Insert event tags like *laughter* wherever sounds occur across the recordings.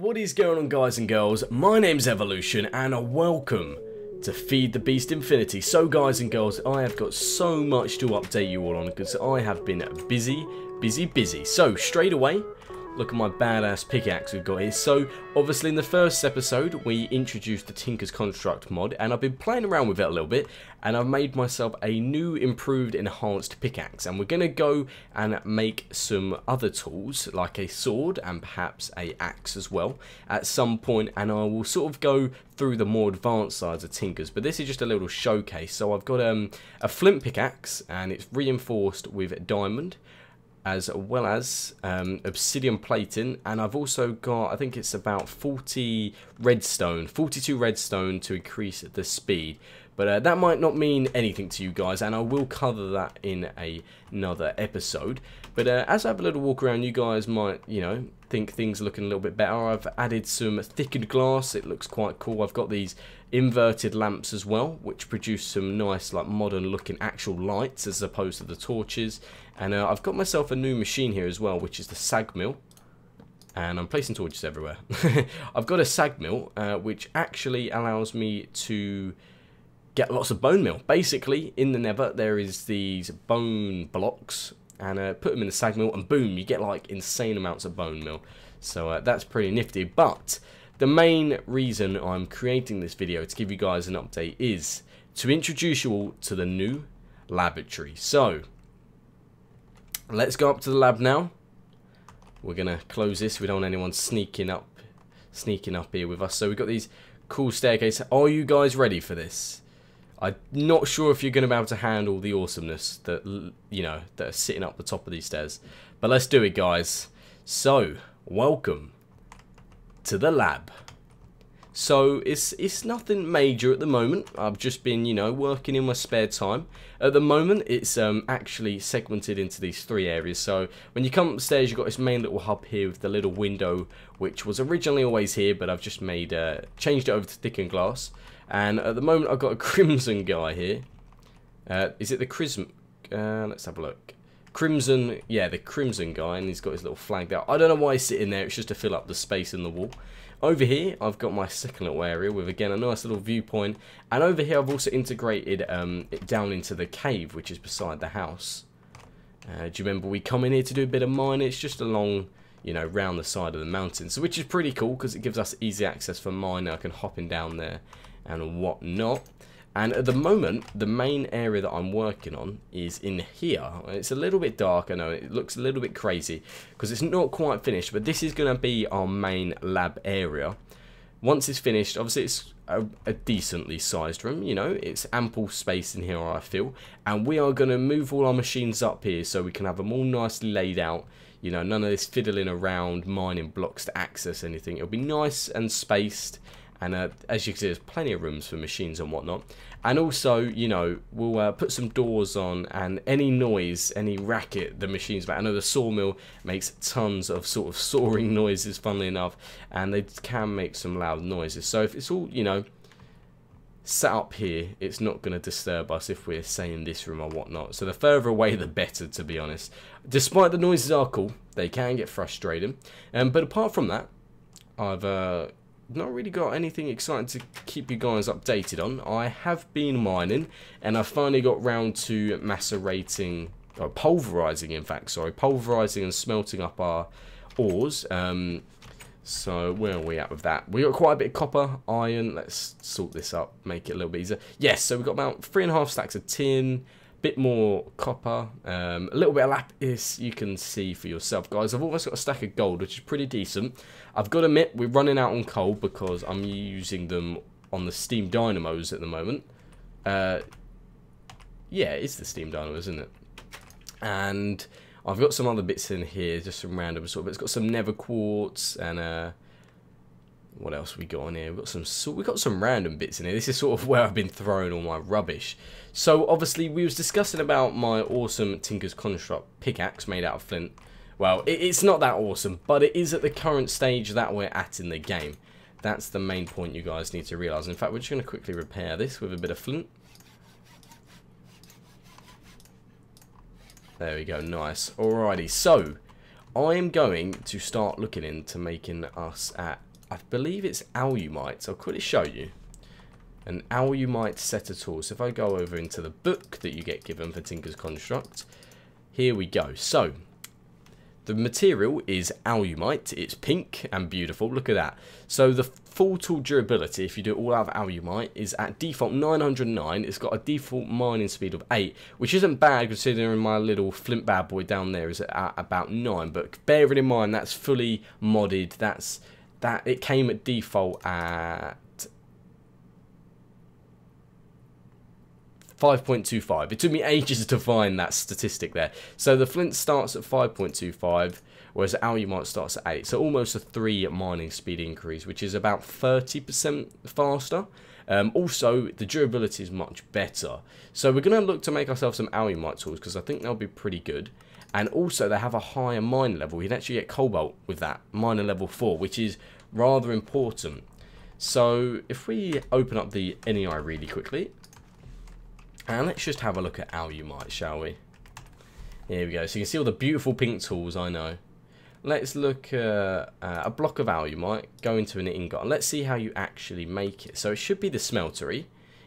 What is going on guys and girls? My name's Evolution and welcome to Feed the Beast Infinity. So guys and girls, I have got so much to update you all on because I have been busy, busy, busy. So straight away, Look at my badass pickaxe we've got here. So, obviously in the first episode, we introduced the Tinker's Construct mod, and I've been playing around with it a little bit, and I've made myself a new, improved, enhanced pickaxe. And we're going to go and make some other tools, like a sword, and perhaps a axe as well, at some point, and I will sort of go through the more advanced sides of Tinker's. But this is just a little showcase. So I've got um, a flint pickaxe, and it's reinforced with diamond, as well as um, obsidian plating and I've also got I think it's about 40 redstone 42 redstone to increase the speed but uh, that might not mean anything to you guys and I will cover that in a, another episode. But uh, as I have a little walk around you guys might you know think things are looking a little bit better. I've added some thickened glass. It looks quite cool. I've got these inverted lamps as well which produce some nice like modern looking actual lights as opposed to the torches. And uh, I've got myself a new machine here as well which is the sag mill. And I'm placing torches everywhere. *laughs* I've got a sag mill uh, which actually allows me to get lots of bone meal basically in the nether there is these bone blocks and uh, put them in the sag mill and boom you get like insane amounts of bone meal so uh, that's pretty nifty but the main reason I'm creating this video to give you guys an update is to introduce you all to the new laboratory. So, let's go up to the lab now. We're to close this. We don't want anyone sneaking up sneaking up here with us. So we've got these cool staircases. Are you guys ready for this? I'm not sure if you're going to be able to handle the awesomeness that, you know, that are sitting up the top of these stairs. But let's do it, guys. So, welcome to the lab. So it's it's nothing major at the moment. I've just been, you know, working in my spare time. At the moment, it's um, actually segmented into these three areas. So when you come upstairs, you've got this main little hub here with the little window, which was originally always here, but I've just made uh, changed it over to thickened glass. And at the moment, I've got a *laughs* crimson guy here. Uh, is it the crimson? Uh, let's have a look. Crimson, yeah, the Crimson guy, and he's got his little flag there. I don't know why he's sitting there, it's just to fill up the space in the wall. Over here, I've got my second little area with, again, a nice little viewpoint. And over here, I've also integrated um, it down into the cave, which is beside the house. Uh, do you remember we come in here to do a bit of mining? It's just along, you know, round the side of the mountain. So, which is pretty cool, because it gives us easy access for mining. I can hop in down there and whatnot. And at the moment, the main area that I'm working on is in here. It's a little bit dark, I know, it looks a little bit crazy because it's not quite finished, but this is going to be our main lab area. Once it's finished, obviously it's a, a, decently sized room, you know, it's ample space in here, I feel. And we are going to move all our machines up here so we can have them all nicely laid out. You know, none of this fiddling around mining blocks to access anything. It'll be nice and spaced and uh, as you can see there's plenty of rooms for machines and whatnot. And also you know we'll uh, put some doors on and any noise any racket the machines make I know the sawmill makes tons of sort of sawing *laughs* noises funnily enough and they can make some loud noises. So if it's all you know set up here it's not going to disturb us if we're saying this room or whatnot. So the further away the better to be honest. Despite the noises are cool they can get frustrating. Um, but apart from that I've uh, not really got anything exciting to keep you guys updated on. I have been mining, and I finally got round to macerating, or pulverizing in fact, sorry, pulverizing and smelting up our ores. Um, so where are we at with that? We got quite a bit of copper, iron. Let's sort this up, make it a little bit easier. Yes, so we've got about three and a half stacks of tin, bit more copper, um, a little bit of lapis you can see for yourself guys. I've almost got a stack of gold which is pretty decent. I've got to admit we're running out on coal because I'm using them on the steam dynamos at the moment. Uh, yeah, it's the steam dynamo, isn't it? And I've got some other bits in here, just some random sort of It's got some nether quartz and uh, what else we got on here? We've got some so we got some random bits in here. This is sort of *laughs* where I've been throwing all my rubbish. So obviously we was discussing about my awesome Tinker's Construct pickaxe made out of flint. Well, it, it's not that awesome, but it is at the current stage that we're at in the game. That's the main point you guys need to realise. In fact, we're just going to quickly repair this with a bit of flint. There we go, nice. Alrighty, so I'm going to start looking into making us at I believe it's Alumite. I'll quickly show you. An Alumite set of tools. So if I go over into the book that you get given for Tinker's Construct, here we go. So, the material is alumite. It's pink and beautiful. Look at that. So the full tool durability, if you do it all out of alumite, is at default 909. It's got a default mining speed of 8, which isn't bad considering my little flint bad boy down there is at about 9. But bearing in mind that's fully modded. That's that it came at default at 5.25. It took me ages to find that statistic there. So the flint starts at 5.25, whereas alumite starts at 8. So almost a 3 mining speed increase, which is about 30% faster. Um, also, the durability is much better. So we're going to look to make ourselves some alumite tools, because I think they'll be pretty good. And also, they have a higher mine level. You can actually get cobalt with that, miner level 4, which is rather important. So if we open up the NEI really quickly, and let's just have a look at Alumite, shall we? Here we go. So you can see all the beautiful pink tools, I know. Let's look at uh, a block of Alumite, go into an ingot, and let's see how you actually make it. So it should be the smeltery.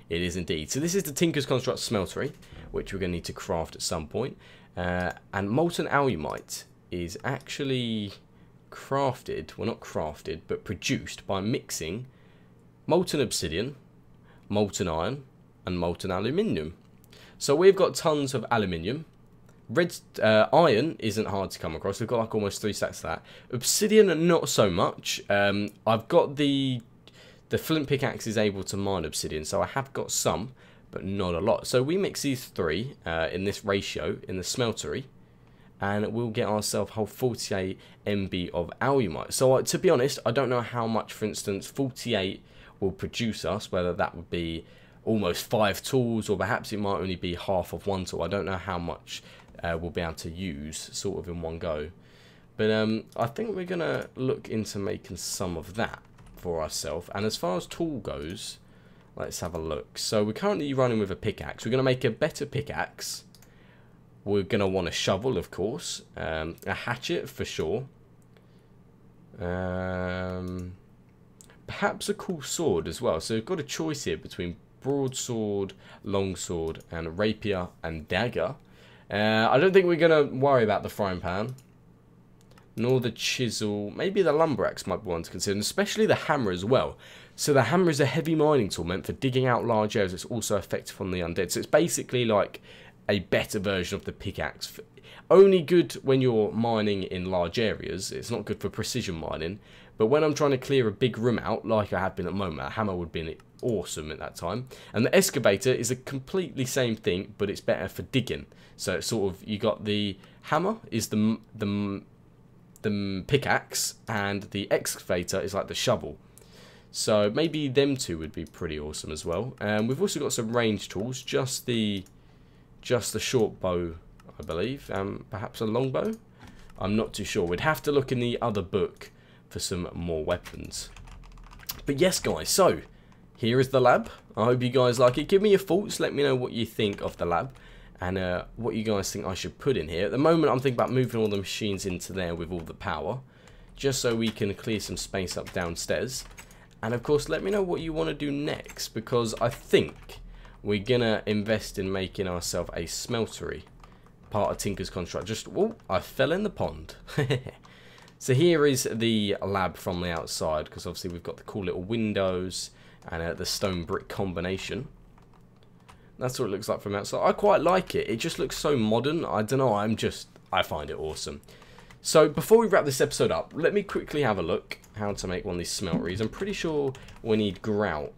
It is indeed. So this is the Tinker's Construct smeltery, which we're going to need to craft at some point. Uh, and molten alumite is actually crafted, well not crafted, but produced by mixing molten obsidian, molten iron, and molten aluminium. So we've got tons of aluminium. Red uh, iron isn't hard to come across. We've got like almost three stacks of that. Obsidian, not so much. Um, I've got the the flint pickaxe is able to mine obsidian, so I have got some, but not a lot. So we mix these three uh, in this ratio in the smeltery, and we'll get ourselves whole 48 MB of alumite. So uh, to be honest, I don't know how much, for instance, 48 will produce us, whether that would be almost five tools, or perhaps it might only be half of one tool. I don't know how much uh, we'll be able to use sort of in one go. But um, I think we're going to look into making some of that for ourselves. And as far as tool goes, let's have a look. So we're currently running with a pickaxe. We're going to make a better pickaxe. We're going to want a shovel, of course. Um, a hatchet, for sure. Um, perhaps a cool sword as well. So we've got a choice here between broadsword, longsword, and rapier and dagger. Uh, I don't think we're going to worry about the frying pan. Nor the chisel. Maybe the lumber axe might be one to consider, especially the hammer as well. So the hammer is a heavy mining tool meant for digging out large areas. It's also effective on the undead. So it's basically like a better version of the pickaxe. Only good when you're mining in large areas. It's not good for precision mining. But when I'm trying to clear a big room out, like I have been at the moment, a hammer would be awesome at that time. And the excavator is a completely same thing, but it's better for digging. So it's sort of, you got the hammer is the, the, the pickaxe, and the excavator is like the shovel. So maybe them two would be pretty awesome as well. And um, we've also got some range tools, just the just the short bow, I believe, um, perhaps a long bow. I'm not too sure. We'd have to look in the other book for some more weapons. But yes, guys, so here is the lab. I hope you guys like it. Give me your thoughts. Let me know what you think of the lab and uh, what you guys think I should put in here. At the moment, I'm thinking about moving all the machines into there with all the power, just so we can clear some space up downstairs. And of course, let me know what you want to do next, because I think we're going to invest in making ourselves a smeltery part of Tinker's Construct. Just, oh, I fell in the pond. *laughs* so here is the lab from the outside, because obviously we've got the cool little windows and uh, the stone brick combination. That's what it looks like from outside. I quite like it. It just looks so modern. I don't know. I'm just, I find it awesome. So before we wrap this episode up, let me quickly have a look how to make one of these smelteries. I'm pretty sure we need grout.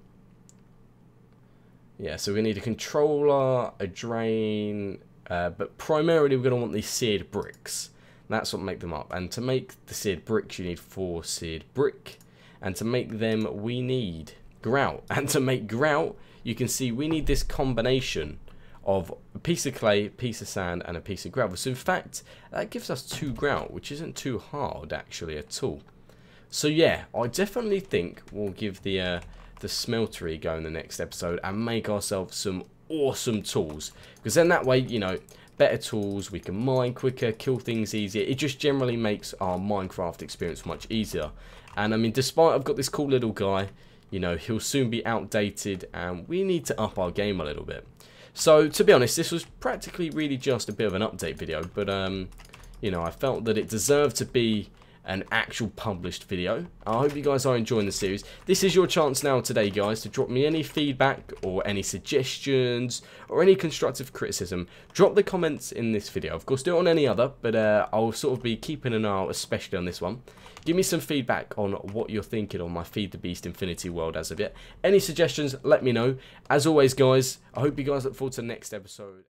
Yeah, so we need a controller, a drain, uh, but primarily we're going to want these seared bricks. That's what make them up. And to make the seared bricks, you need four seared brick. And to make them, we need grout. *laughs* And to make grout, you can see we need this combination of a piece of clay, piece of sand, and a piece of gravel. So in fact, that gives us two grout, which isn't too hard actually at all. So yeah, I definitely think we'll give the uh, the smeltery go in the next episode and make ourselves some awesome tools. Because then that way, you know, better tools, we can mine quicker, kill things easier. It just generally makes our Minecraft experience much easier. And I mean, despite I've got this cool little guy, you know, he'll soon be outdated and we need to up our game a little bit. So, to be honest, this was practically really just a bit of an update video, but, um, you know, I felt that it deserved to be an actual published video. I hope you guys are enjoying the series. This is your chance now today, guys, to drop me any feedback or any suggestions or any constructive criticism. Drop the comments in this video. Of course, do it on any other, but uh, I'll sort of be keeping an eye out, especially on this one. Give me some feedback on what you're thinking on my Feed the Beast Infinity world as of yet. Any suggestions, let me know. As always, guys, I hope you guys look forward to the next episode.